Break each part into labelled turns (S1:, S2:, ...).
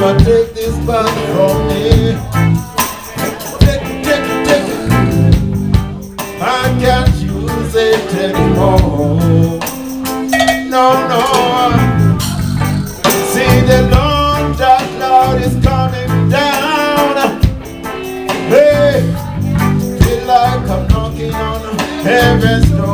S1: I take this body from me. Take, take, take it. I can't use it anymore. No, no. See the Lord, that Lord is coming down. Hey, feel like I'm knocking on heaven's door.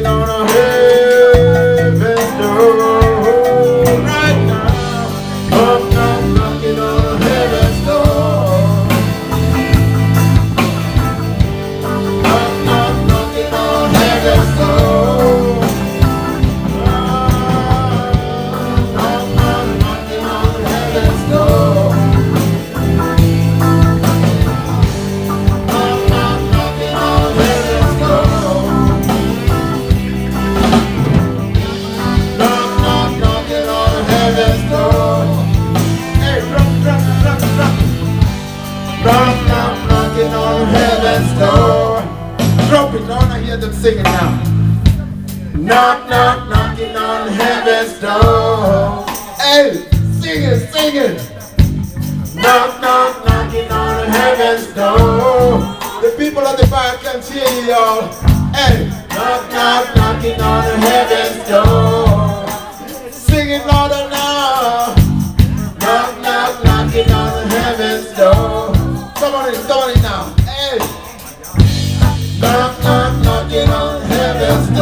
S1: Knocking on a heaven's let them sing it now. Knock, knock, knocking on heaven's door. Hey, sing it, sing it. Knock, knock, knocking on heaven's door. The people at the back can hear you, y'all. Hey, knock, knock, knocking on heaven's door. Sing it louder now. Knock, knock, knocking on heaven's door. Come on in, come on in now. Hey. Knock, knock brothers.